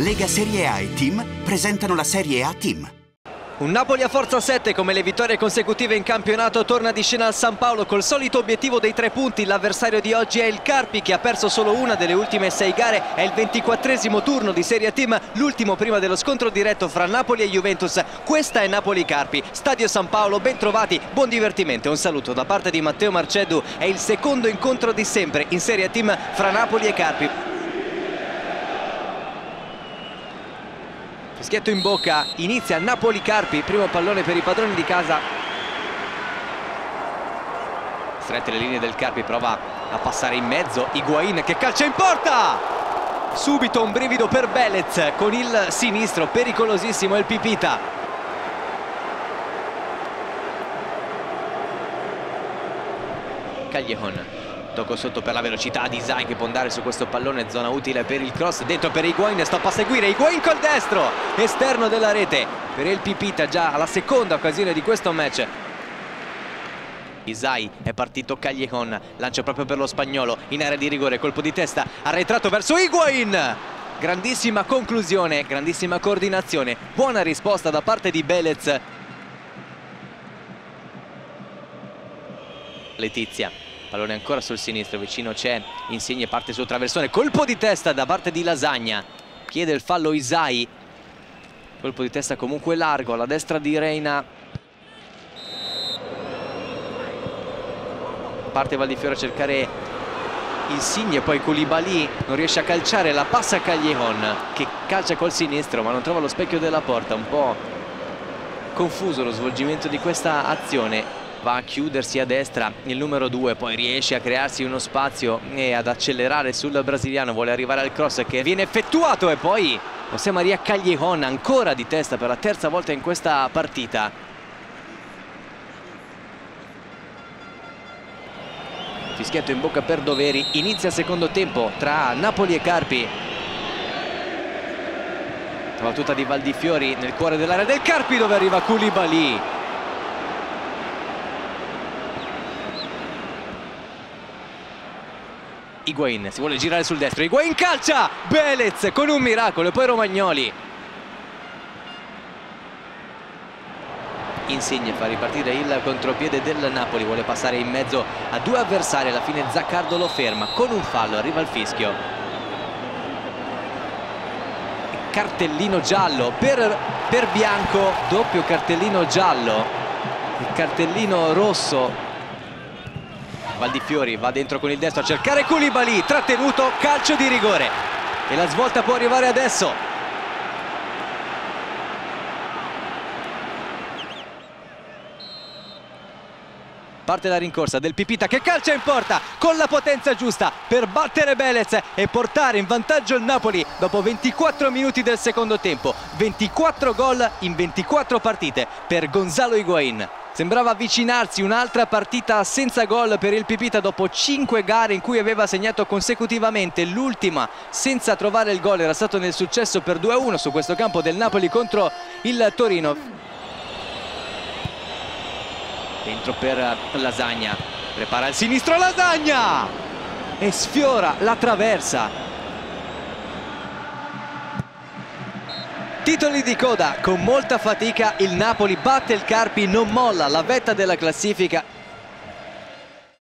Lega Serie A e Team presentano la Serie A Team. Un Napoli a forza 7 come le vittorie consecutive in campionato torna di scena al San Paolo col solito obiettivo dei tre punti. L'avversario di oggi è il Carpi che ha perso solo una delle ultime sei gare. È il ventiquattresimo turno di Serie A Team, l'ultimo prima dello scontro diretto fra Napoli e Juventus. Questa è Napoli-Carpi, Stadio San Paolo, ben trovati, buon divertimento. Un saluto da parte di Matteo Marceddu. È il secondo incontro di sempre in Serie A Team fra Napoli e Carpi. Fischietto in bocca, inizia Napoli-Carpi, primo pallone per i padroni di casa. Strette le linee del Carpi, prova a passare in mezzo, Higuain che calcia in porta! Subito un brivido per Belez con il sinistro, pericolosissimo il Pipita. Cagliejon tocco sotto per la velocità di Zai che può andare su questo pallone zona utile per il cross dentro per Higuain stoppa a seguire Higuain col destro esterno della rete per il Pipita già alla seconda occasione di questo match. Isai è partito Cagliejon lancio proprio per lo spagnolo in area di rigore colpo di testa arretrato verso Higuain. Grandissima conclusione grandissima coordinazione buona risposta da parte di Belez. Letizia pallone ancora sul sinistro vicino c'è Insigne parte sul traversone. Colpo di testa da parte di Lasagna. Chiede il fallo Isai. Colpo di testa comunque largo alla destra di Reina. Parte Valdifiore a cercare Insigne poi Koulibaly non riesce a calciare la passa a Cagliejon che calcia col sinistro ma non trova lo specchio della porta. Un po' confuso lo svolgimento di questa azione va a chiudersi a destra. Il numero 2 poi riesce a crearsi uno spazio e ad accelerare sul brasiliano. Vuole arrivare al cross che viene effettuato e poi José Maria Cagliejon ancora di testa per la terza volta in questa partita. Fischietto in bocca per Doveri. Inizia il secondo tempo tra Napoli e Carpi. La battuta di Valdifiori nel cuore dell'area del Carpi dove arriva Koulibaly Higuain si vuole girare sul destro Higuain calcia Belez con un miracolo e poi Romagnoli. Insigne fa ripartire il contropiede del Napoli vuole passare in mezzo a due avversari alla fine Zaccardo lo ferma con un fallo arriva il fischio. Cartellino giallo per, per Bianco doppio cartellino giallo. Il cartellino rosso Valdifiori va dentro con il destro a cercare Koulibaly, trattenuto, calcio di rigore. E la svolta può arrivare adesso. Parte la rincorsa del Pipita che calcia in porta con la potenza giusta per battere Belez e portare in vantaggio il Napoli dopo 24 minuti del secondo tempo. 24 gol in 24 partite per Gonzalo Higuain. Sembrava avvicinarsi un'altra partita senza gol per il Pipita dopo 5 gare in cui aveva segnato consecutivamente. L'ultima senza trovare il gol era stato nel successo per 2-1 su questo campo del Napoli contro il Torino. Dentro per Lasagna. Prepara il sinistro Lasagna! E sfiora la traversa Titoli di coda, con molta fatica il Napoli batte il Carpi, non molla la vetta della classifica